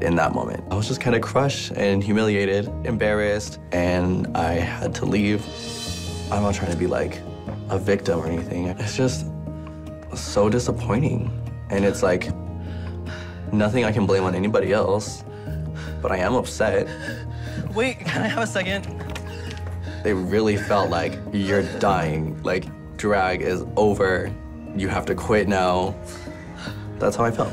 in that moment. I was just kind of crushed and humiliated, embarrassed, and I had to leave. I'm not trying to be like a victim or anything. It's just so disappointing. And it's like nothing I can blame on anybody else, but I am upset. Wait, can I have a second? They really felt like you're dying, like drag is over, you have to quit now. That's how I felt.